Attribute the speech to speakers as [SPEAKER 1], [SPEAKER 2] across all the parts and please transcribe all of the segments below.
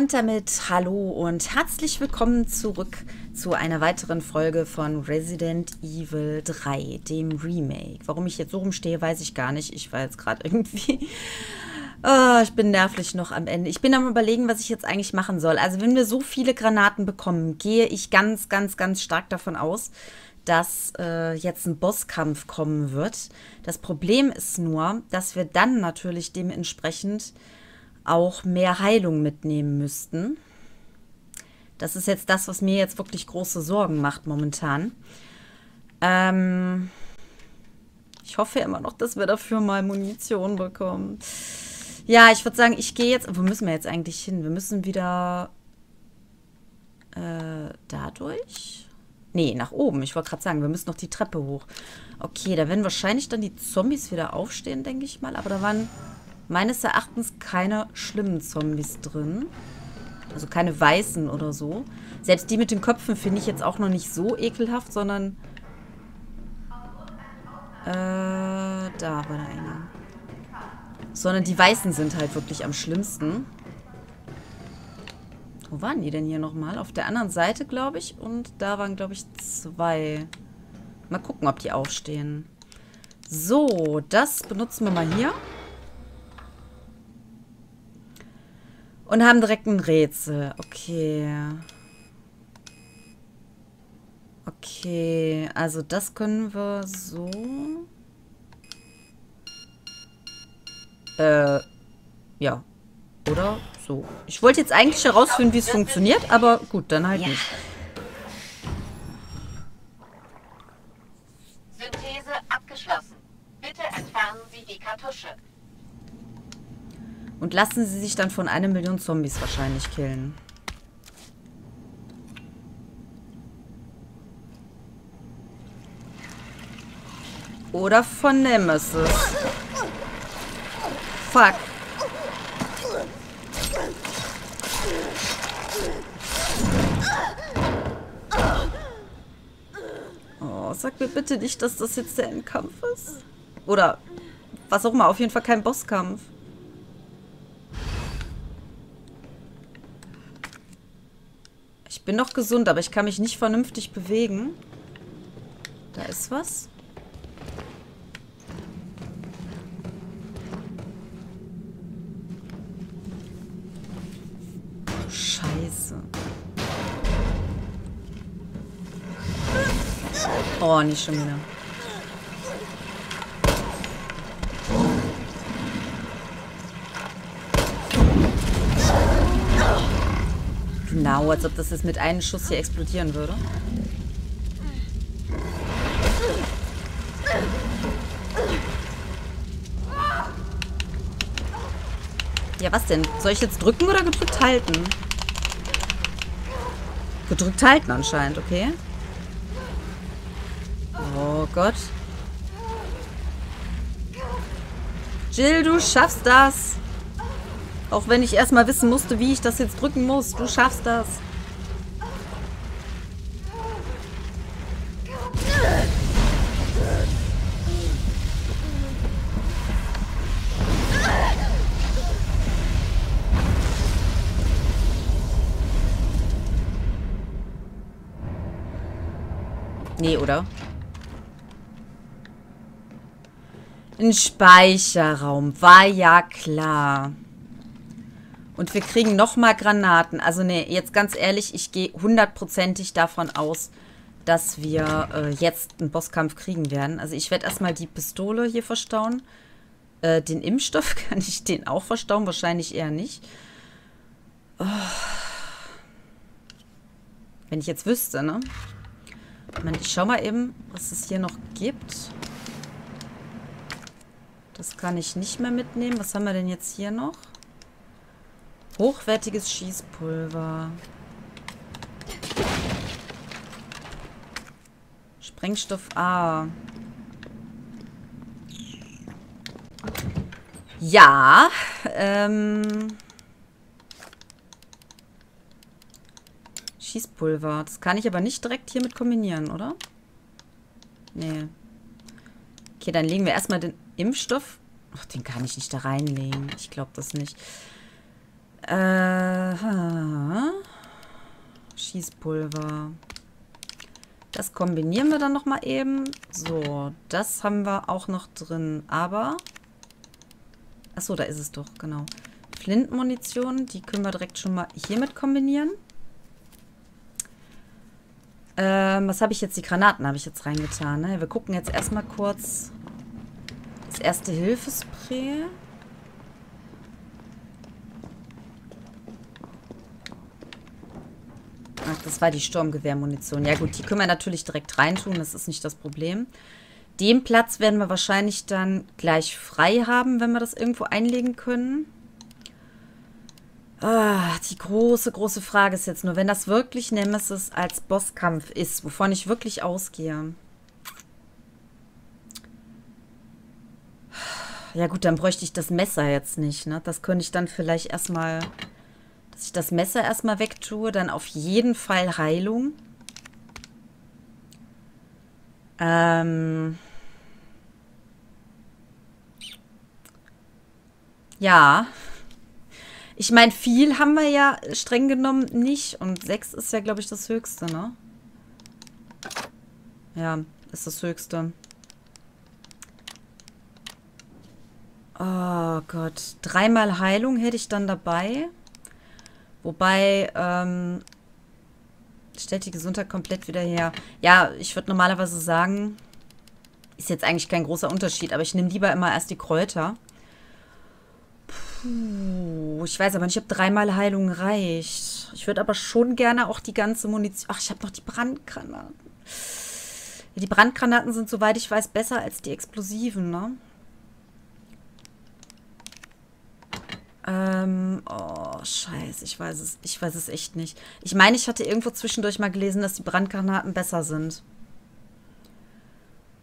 [SPEAKER 1] Und damit hallo und herzlich willkommen zurück zu einer weiteren Folge von Resident Evil 3, dem Remake. Warum ich jetzt so rumstehe, weiß ich gar nicht. Ich war jetzt gerade irgendwie... Oh, ich bin nervlich noch am Ende. Ich bin am überlegen, was ich jetzt eigentlich machen soll. Also wenn wir so viele Granaten bekommen, gehe ich ganz, ganz, ganz stark davon aus, dass äh, jetzt ein Bosskampf kommen wird. Das Problem ist nur, dass wir dann natürlich dementsprechend auch mehr Heilung mitnehmen müssten. Das ist jetzt das, was mir jetzt wirklich große Sorgen macht momentan. Ähm ich hoffe immer noch, dass wir dafür mal Munition bekommen. Ja, ich würde sagen, ich gehe jetzt... Wo müssen wir jetzt eigentlich hin? Wir müssen wieder... Äh, dadurch? Nee, nach oben. Ich wollte gerade sagen, wir müssen noch die Treppe hoch. Okay, da werden wahrscheinlich dann die Zombies wieder aufstehen, denke ich mal. Aber da waren meines Erachtens keine schlimmen Zombies drin. Also keine weißen oder so. Selbst die mit den Köpfen finde ich jetzt auch noch nicht so ekelhaft, sondern... Äh, da war der eine. Sondern die weißen sind halt wirklich am schlimmsten. Wo waren die denn hier nochmal? Auf der anderen Seite, glaube ich. Und da waren, glaube ich, zwei. Mal gucken, ob die aufstehen. So, das benutzen wir mal hier. Und haben direkt ein Rätsel. Okay. Okay, also das können wir so. Äh, ja. Oder so. Ich wollte jetzt eigentlich herausfinden, wie es funktioniert, aber gut, dann halt ja. nicht.
[SPEAKER 2] Synthese abgeschlossen. Bitte entfernen Sie die Kartusche.
[SPEAKER 1] Und lassen sie sich dann von einer Million Zombies wahrscheinlich killen. Oder von Nemesis. Fuck. Oh, sag mir bitte nicht, dass das jetzt der Endkampf ist. Oder was auch immer, auf jeden Fall kein Bosskampf. Bin noch gesund, aber ich kann mich nicht vernünftig bewegen. Da ist was. Scheiße. Oh, nicht schon wieder. Genau, als ob das jetzt mit einem Schuss hier explodieren würde. Ja, was denn? Soll ich jetzt drücken oder gedrückt halten? Gedrückt halten anscheinend, okay. Oh Gott. Jill, du schaffst das. Auch wenn ich erstmal wissen musste, wie ich das jetzt drücken muss. Du schaffst das. Nee, oder? Ein Speicherraum. War ja klar. Und wir kriegen nochmal Granaten. Also nee, jetzt ganz ehrlich, ich gehe hundertprozentig davon aus, dass wir äh, jetzt einen Bosskampf kriegen werden. Also ich werde erstmal die Pistole hier verstauen. Äh, den Impfstoff, kann ich den auch verstauen? Wahrscheinlich eher nicht. Oh. Wenn ich jetzt wüsste, ne? Ich schau mal eben, was es hier noch gibt. Das kann ich nicht mehr mitnehmen. Was haben wir denn jetzt hier noch? Hochwertiges Schießpulver. Sprengstoff A. Ja, ähm... Schießpulver. Das kann ich aber nicht direkt hiermit kombinieren, oder? Nee. Okay, dann legen wir erstmal den Impfstoff. Ach, den kann ich nicht da reinlegen. Ich glaube das nicht. Äh, Schießpulver. Das kombinieren wir dann nochmal eben. So, das haben wir auch noch drin. Aber... Achso, da ist es doch, genau. Flintmunition, die können wir direkt schon mal hiermit kombinieren. Ähm, was habe ich jetzt? Die Granaten habe ich jetzt reingetan. Ne? Wir gucken jetzt erstmal kurz das erste Hilfespray. Ach, das war die Sturmgewehrmunition. Ja gut, die können wir natürlich direkt reintun. Das ist nicht das Problem. Den Platz werden wir wahrscheinlich dann gleich frei haben, wenn wir das irgendwo einlegen können. Ah, die große, große Frage ist jetzt nur, wenn das wirklich Nemesis als Bosskampf ist, wovon ich wirklich ausgehe. Ja gut, dann bräuchte ich das Messer jetzt nicht, ne? Das könnte ich dann vielleicht erstmal, dass ich das Messer erstmal wegtue, dann auf jeden Fall Heilung. Ähm... Ja, ich meine, viel haben wir ja streng genommen nicht. Und sechs ist ja, glaube ich, das Höchste, ne? Ja, ist das Höchste. Oh Gott. Dreimal Heilung hätte ich dann dabei. Wobei, ähm, stellt die Gesundheit komplett wieder her. Ja, ich würde normalerweise sagen, ist jetzt eigentlich kein großer Unterschied, aber ich nehme lieber immer erst die Kräuter. Puh, ich weiß aber nicht, ob dreimal Heilung reicht. Ich würde aber schon gerne auch die ganze Munition... Ach, ich habe noch die Brandgranaten. Die Brandgranaten sind, soweit ich weiß, besser als die explosiven, ne? Ähm, oh, scheiße, ich weiß es, ich weiß es echt nicht. Ich meine, ich hatte irgendwo zwischendurch mal gelesen, dass die Brandgranaten besser sind.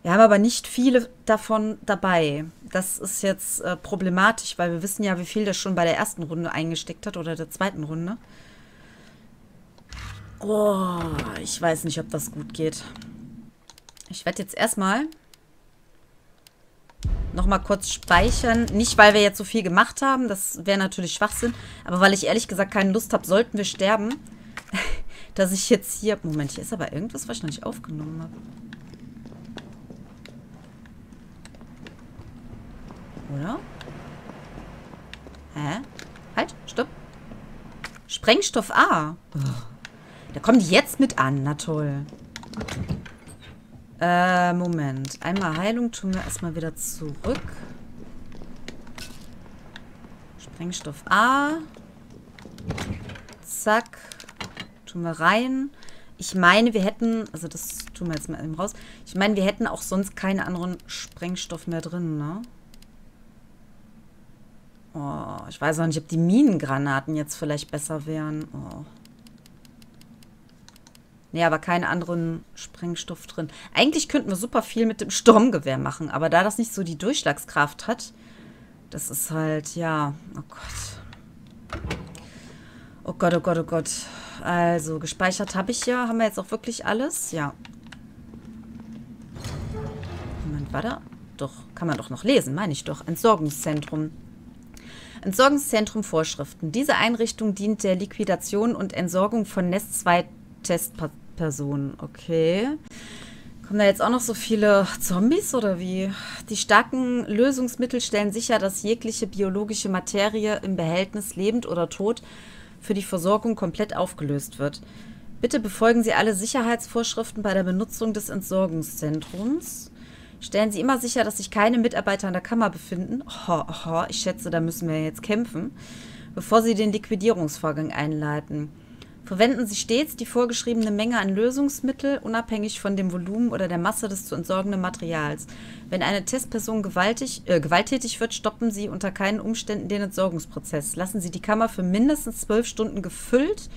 [SPEAKER 1] Wir haben aber nicht viele davon dabei. Das ist jetzt äh, problematisch, weil wir wissen ja, wie viel der schon bei der ersten Runde eingesteckt hat oder der zweiten Runde. Oh, ich weiß nicht, ob das gut geht. Ich werde jetzt erstmal nochmal kurz speichern. Nicht, weil wir jetzt so viel gemacht haben, das wäre natürlich Schwachsinn, aber weil ich ehrlich gesagt keine Lust habe, sollten wir sterben, dass ich jetzt hier... Moment, hier ist aber irgendwas, was ich noch nicht aufgenommen habe. Oder? Hä? Halt, stopp. Sprengstoff A. Oh. Da kommen die jetzt mit an. Na toll. Äh, Moment. Einmal Heilung tun wir erstmal wieder zurück. Sprengstoff A. Zack. Tun wir rein. Ich meine, wir hätten, also das tun wir jetzt mal eben raus. Ich meine, wir hätten auch sonst keinen anderen Sprengstoff mehr drin, ne? Oh, ich weiß auch nicht, ob die Minengranaten jetzt vielleicht besser wären. Oh. Nee, aber keinen anderen Sprengstoff drin. Eigentlich könnten wir super viel mit dem Sturmgewehr machen, aber da das nicht so die Durchschlagskraft hat, das ist halt, ja, oh Gott. Oh Gott, oh Gott, oh Gott. Also, gespeichert habe ich ja. Haben wir jetzt auch wirklich alles? Ja. Moment, war da? Doch, kann man doch noch lesen, meine ich doch. Entsorgungszentrum. Entsorgungszentrum Vorschriften. Diese Einrichtung dient der Liquidation und Entsorgung von Nest-2-Testpersonen. Okay. Kommen da jetzt auch noch so viele Zombies oder wie? Die starken Lösungsmittel stellen sicher, dass jegliche biologische Materie im Behältnis, lebend oder tot, für die Versorgung komplett aufgelöst wird. Bitte befolgen Sie alle Sicherheitsvorschriften bei der Benutzung des Entsorgungszentrums. Stellen Sie immer sicher, dass sich keine Mitarbeiter an der Kammer befinden. Ho, ho, ich schätze, da müssen wir jetzt kämpfen, bevor Sie den Liquidierungsvorgang einleiten. Verwenden Sie stets die vorgeschriebene Menge an Lösungsmittel, unabhängig von dem Volumen oder der Masse des zu entsorgenden Materials. Wenn eine Testperson gewaltig, äh, gewalttätig wird, stoppen Sie unter keinen Umständen den Entsorgungsprozess. Lassen Sie die Kammer für mindestens zwölf Stunden gefüllt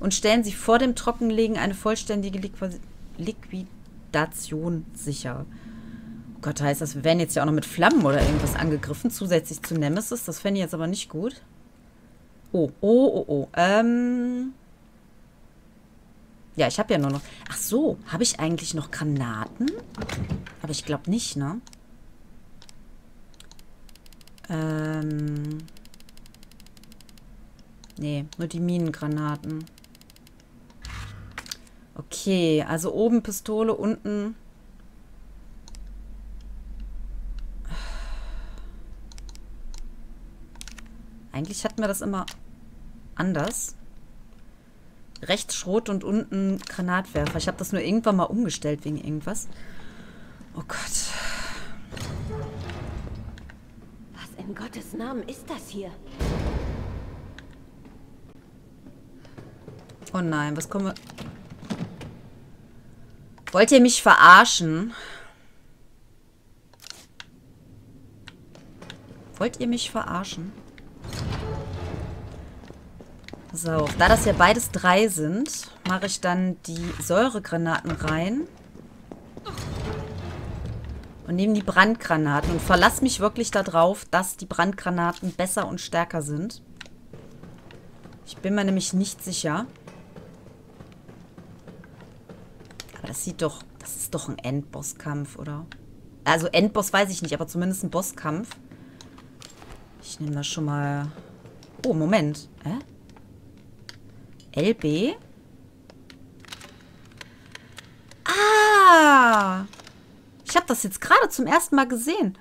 [SPEAKER 1] und stellen Sie vor dem Trockenlegen eine vollständige Liqu Liquidation sicher. Gott, heißt das, wir werden jetzt ja auch noch mit Flammen oder irgendwas angegriffen, zusätzlich zu Nemesis. Das fände ich jetzt aber nicht gut. Oh, oh, oh, oh. Ähm. Ja, ich habe ja nur noch... Ach so, habe ich eigentlich noch Granaten? Aber ich glaube nicht, ne? Ähm... Nee, nur die Minengranaten. Okay, also oben Pistole, unten... Eigentlich hatten wir das immer anders. Rechts Schrot und unten Granatwerfer. Ich habe das nur irgendwann mal umgestellt wegen irgendwas. Oh Gott.
[SPEAKER 3] Was in Gottes Namen ist das hier?
[SPEAKER 1] Oh nein, was kommen wir... Wollt ihr mich verarschen? Wollt ihr mich verarschen? So, da das ja beides drei sind, mache ich dann die Säuregranaten rein. Und nehme die Brandgranaten und verlasse mich wirklich darauf, dass die Brandgranaten besser und stärker sind. Ich bin mir nämlich nicht sicher. Aber das sieht doch... Das ist doch ein Endbosskampf, oder? Also Endboss weiß ich nicht, aber zumindest ein Bosskampf. Ich nehme das schon mal... Oh, Moment. Hä? LB? Ah! Ich habe das jetzt gerade zum ersten Mal gesehen.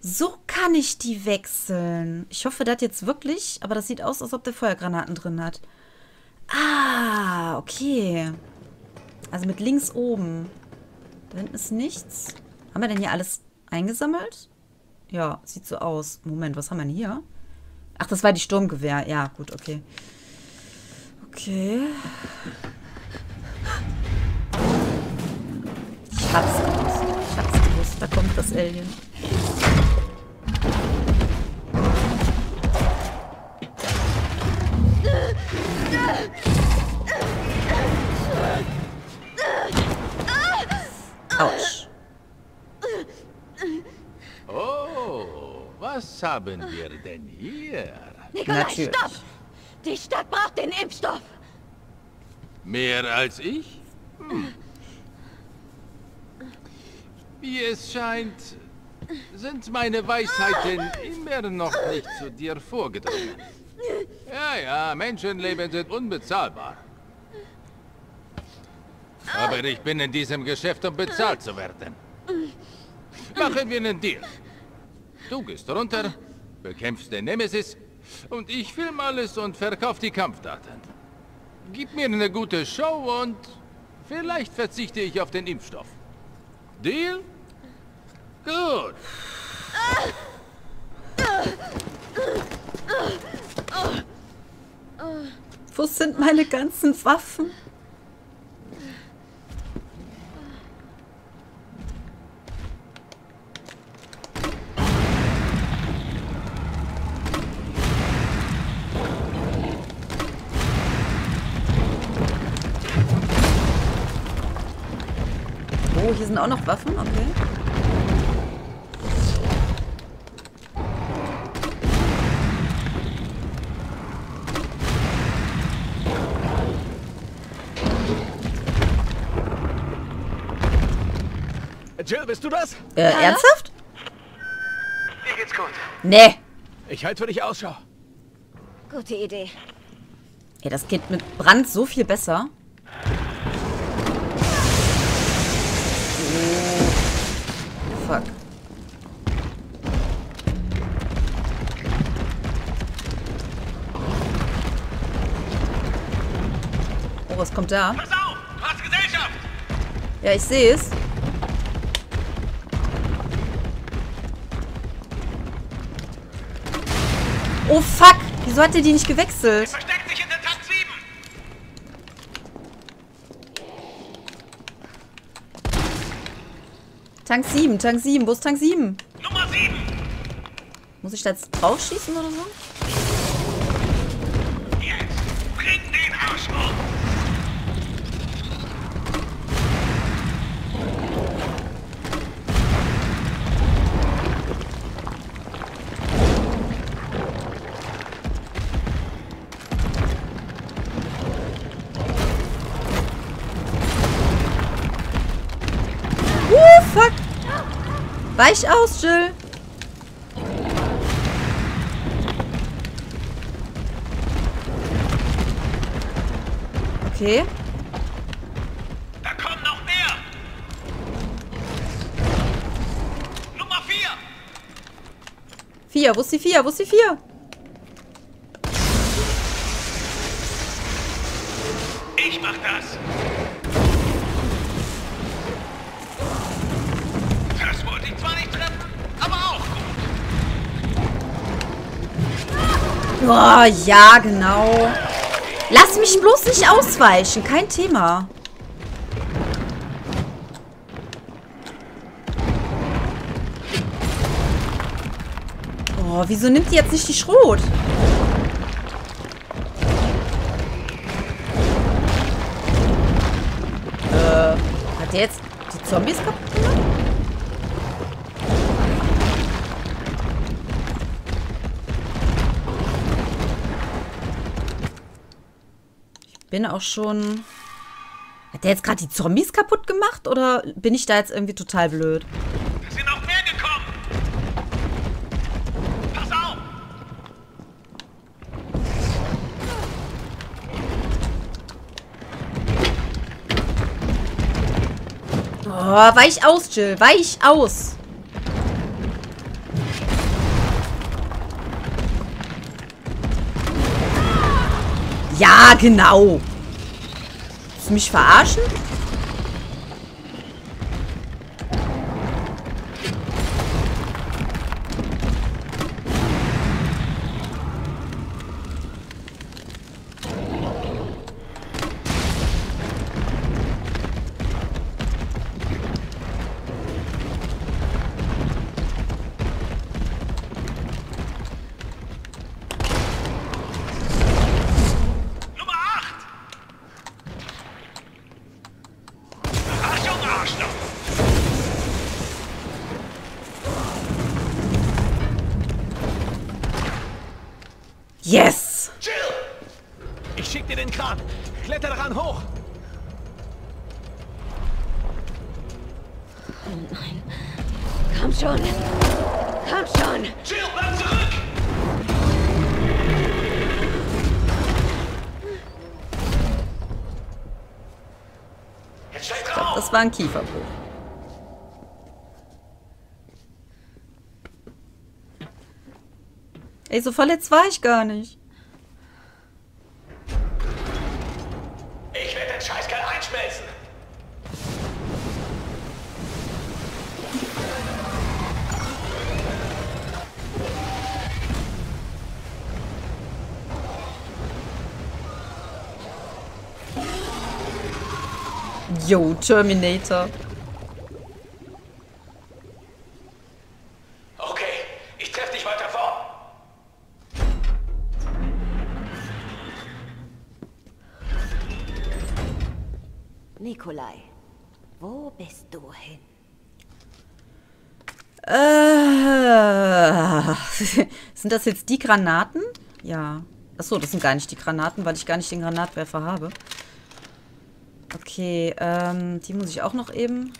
[SPEAKER 1] So kann ich die wechseln. Ich hoffe, hat jetzt wirklich... Aber das sieht aus, als ob der Feuergranaten drin hat. Ah, okay. Also mit links oben. Da hinten ist nichts. Haben wir denn hier alles eingesammelt? Ja, sieht so aus. Moment, was haben wir denn hier? Ach, das war die Sturmgewehr. Ja, gut, okay. Okay. Ich hab's gewusst. Ich hab's gewusst. Da kommt das Alien. Autsch.
[SPEAKER 4] Oh, was haben wir denn hier?
[SPEAKER 3] Nikolai,
[SPEAKER 1] Natürlich.
[SPEAKER 3] stopp! Die Stadt braucht den Impfstoff!
[SPEAKER 4] Mehr als ich? Hm. Wie es scheint, sind meine Weisheiten immer noch nicht zu dir vorgedrungen. Ja, ja, Menschenleben sind unbezahlbar. Aber ich bin in diesem Geschäft, um bezahlt zu werden. Machen wir einen Deal. Du gehst runter, bekämpfst den Nemesis und ich film alles und verkauf die Kampfdaten. Gib mir eine gute Show und vielleicht verzichte ich auf den Impfstoff. Deal? Gut.
[SPEAKER 1] Wo sind meine ganzen Waffen? Oh, hier sind auch noch Waffen, okay.
[SPEAKER 5] Jill, bist du das?
[SPEAKER 1] Äh, ernsthaft?
[SPEAKER 5] Mir geht's gut.
[SPEAKER 1] Nee.
[SPEAKER 5] Ich halte für dich Ausschau.
[SPEAKER 3] Gute Idee.
[SPEAKER 1] Ey, das geht mit Brand so viel besser. Oh, was kommt da?
[SPEAKER 5] Pass auf! Hast Gesellschaft!
[SPEAKER 1] Ja, ich sehe es. Oh, fuck. Wieso hat der die nicht gewechselt?
[SPEAKER 5] Versteck dich in den Tank 7!
[SPEAKER 1] Tank 7, Tank 7. Wo ist Tank 7?
[SPEAKER 5] Nummer 7!
[SPEAKER 1] Muss ich da jetzt draufschießen oder so? Weich aus, Jill. Okay.
[SPEAKER 5] Da kommen noch mehr. Nummer 4.
[SPEAKER 1] 4, wo ist die vier? Wo ist die vier? Oh, ja, genau. Lass mich bloß nicht ausweichen. Kein Thema. Oh, wieso nimmt die jetzt nicht die Schrot? Äh, hat der jetzt die Zombies kaputt gemacht? Bin auch schon... Hat der jetzt gerade die Zombies kaputt gemacht? Oder bin ich da jetzt irgendwie total blöd?
[SPEAKER 5] Da sind noch mehr gekommen. Pass auf.
[SPEAKER 1] Oh, weich aus, Jill. Weich aus. Ja, genau. Willst du mich verarschen? Yes.
[SPEAKER 5] Jill. Ich schick dir den Kran. Kletter daran hoch.
[SPEAKER 3] Komm schon. Komm schon.
[SPEAKER 5] Jill, bleib zurück. Jetzt steig drauf.
[SPEAKER 1] Das war ein Kieferbruch. Ey, so verletzt war ich gar nicht.
[SPEAKER 5] Ich werde den Scheißkerl einschmelzen.
[SPEAKER 1] Yo, Terminator. Sind das jetzt die Granaten? Ja. Achso, das sind gar nicht die Granaten, weil ich gar nicht den Granatwerfer habe. Okay, ähm, die muss ich auch noch eben.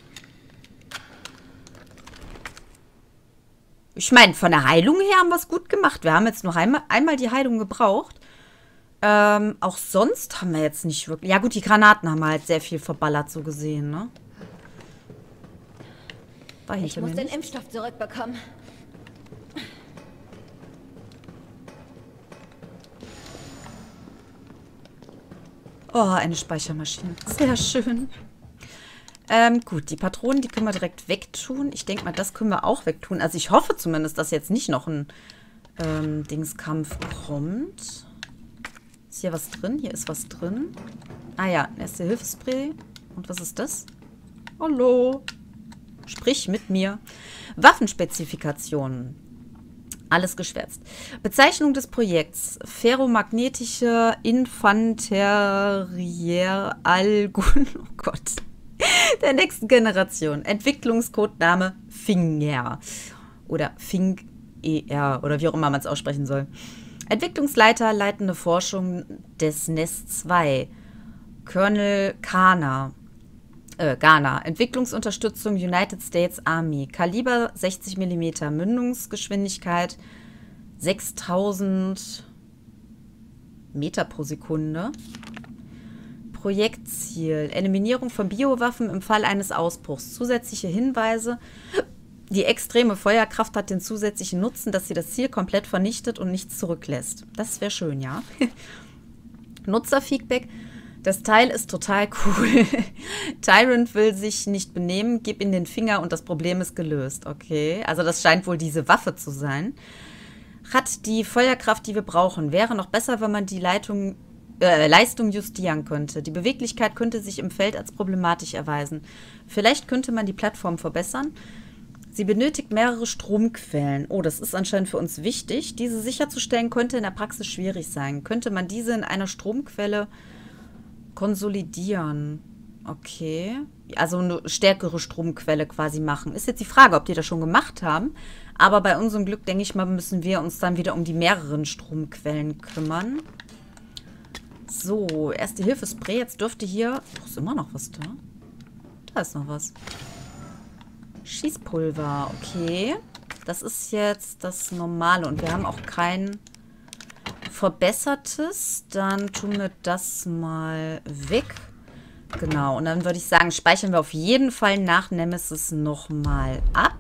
[SPEAKER 1] Ich meine, von der Heilung her haben wir es gut gemacht. Wir haben jetzt noch einmal, einmal die Heilung gebraucht. Ähm, auch sonst haben wir jetzt nicht wirklich... Ja gut, die Granaten haben halt sehr viel verballert, so gesehen, ne? War
[SPEAKER 3] Ich muss den. Impfstoff zurückbekommen.
[SPEAKER 1] Oh, eine Speichermaschine. Sehr schön. Ähm, gut, die Patronen, die können wir direkt wegtun. Ich denke mal, das können wir auch wegtun. Also ich hoffe zumindest, dass jetzt nicht noch ein ähm, Dingskampf kommt. Ist hier was drin? Hier ist was drin. Ah ja, erste Hilfespray. Und was ist das? Hallo. Sprich mit mir. Waffenspezifikationen. Alles geschwärzt. Bezeichnung des Projekts. Ferromagnetische Infanterier Algun. Oh Gott. Der nächsten Generation. Entwicklungscodename Finger. Oder Fing ER. Oder wie auch immer man es aussprechen soll. Entwicklungsleiter, leitende Forschung des NES 2. Colonel Kana. Äh, Ghana. Entwicklungsunterstützung United States Army. Kaliber 60 mm. Mündungsgeschwindigkeit 6000 Meter pro Sekunde. Projektziel. Eliminierung von Biowaffen im Fall eines Ausbruchs. Zusätzliche Hinweise. Die extreme Feuerkraft hat den zusätzlichen Nutzen, dass sie das Ziel komplett vernichtet und nichts zurücklässt. Das wäre schön, ja. Nutzerfeedback. Das Teil ist total cool. Tyrant will sich nicht benehmen, gib ihm den Finger und das Problem ist gelöst. Okay, also das scheint wohl diese Waffe zu sein. Hat die Feuerkraft, die wir brauchen. Wäre noch besser, wenn man die Leitung, äh, Leistung justieren könnte. Die Beweglichkeit könnte sich im Feld als problematisch erweisen. Vielleicht könnte man die Plattform verbessern. Sie benötigt mehrere Stromquellen. Oh, das ist anscheinend für uns wichtig. Diese sicherzustellen könnte in der Praxis schwierig sein. Könnte man diese in einer Stromquelle konsolidieren? Okay. Also eine stärkere Stromquelle quasi machen. Ist jetzt die Frage, ob die das schon gemacht haben. Aber bei unserem Glück, denke ich mal, müssen wir uns dann wieder um die mehreren Stromquellen kümmern. So, erste Hilfe-Spray. Jetzt dürfte hier... Oh, ist immer noch was da? Da ist noch was. Schießpulver, okay. Das ist jetzt das Normale. Und wir haben auch kein verbessertes. Dann tun wir das mal weg. Genau, und dann würde ich sagen, speichern wir auf jeden Fall nach Nemesis nochmal ab.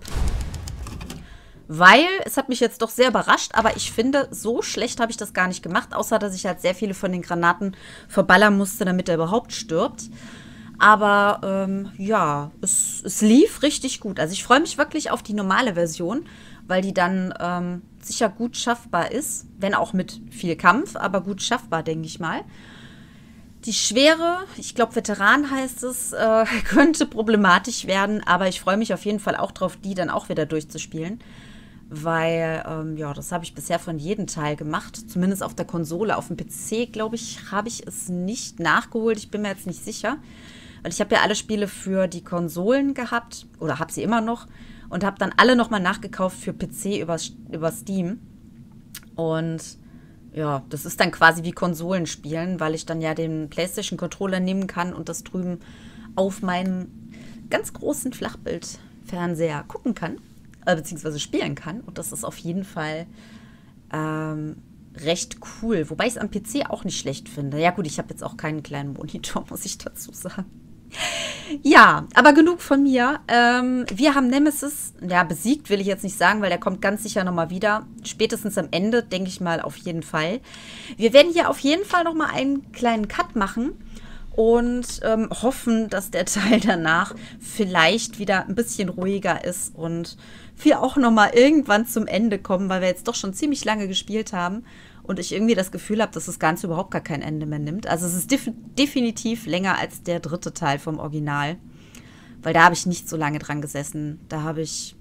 [SPEAKER 1] Weil, es hat mich jetzt doch sehr überrascht, aber ich finde, so schlecht habe ich das gar nicht gemacht, außer dass ich halt sehr viele von den Granaten verballern musste, damit er überhaupt stirbt. Aber ähm, ja, es, es lief richtig gut. Also ich freue mich wirklich auf die normale Version, weil die dann ähm, sicher gut schaffbar ist. Wenn auch mit viel Kampf, aber gut schaffbar, denke ich mal. Die Schwere, ich glaube Veteran heißt es, äh, könnte problematisch werden, aber ich freue mich auf jeden Fall auch drauf, die dann auch wieder durchzuspielen. Weil, ähm, ja, das habe ich bisher von jedem Teil gemacht. Zumindest auf der Konsole. Auf dem PC, glaube ich, habe ich es nicht nachgeholt. Ich bin mir jetzt nicht sicher. Weil ich habe ja alle Spiele für die Konsolen gehabt oder habe sie immer noch und habe dann alle nochmal nachgekauft für PC über, über Steam. Und ja, das ist dann quasi wie Konsolenspielen, weil ich dann ja den PlayStation-Controller nehmen kann und das drüben auf meinen ganz großen Flachbildfernseher gucken kann, äh, beziehungsweise spielen kann. Und das ist auf jeden Fall ähm, recht cool. Wobei ich es am PC auch nicht schlecht finde. Ja, gut, ich habe jetzt auch keinen kleinen Monitor, muss ich dazu sagen. Ja, aber genug von mir. Ähm, wir haben Nemesis, ja, besiegt will ich jetzt nicht sagen, weil der kommt ganz sicher nochmal wieder. Spätestens am Ende, denke ich mal, auf jeden Fall. Wir werden hier auf jeden Fall nochmal einen kleinen Cut machen und ähm, hoffen, dass der Teil danach vielleicht wieder ein bisschen ruhiger ist und wir auch nochmal irgendwann zum Ende kommen, weil wir jetzt doch schon ziemlich lange gespielt haben und ich irgendwie das Gefühl habe, dass das Ganze überhaupt gar kein Ende mehr nimmt. Also es ist def definitiv länger als der dritte Teil vom Original, weil da habe ich nicht so lange dran gesessen. Da habe ich,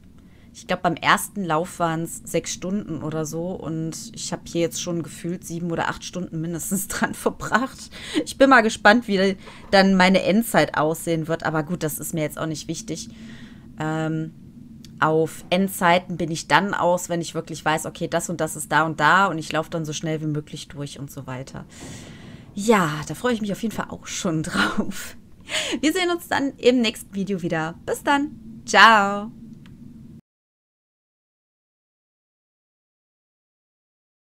[SPEAKER 1] ich glaube, beim ersten Lauf waren es sechs Stunden oder so und ich habe hier jetzt schon gefühlt sieben oder acht Stunden mindestens dran verbracht. Ich bin mal gespannt, wie dann meine Endzeit aussehen wird, aber gut, das ist mir jetzt auch nicht wichtig. Ähm, auf Endzeiten bin ich dann aus, wenn ich wirklich weiß, okay, das und das ist da und da und ich laufe dann so schnell wie möglich durch und so weiter. Ja, da freue ich mich auf jeden Fall auch schon drauf. Wir sehen uns dann im nächsten Video wieder. Bis dann. Ciao.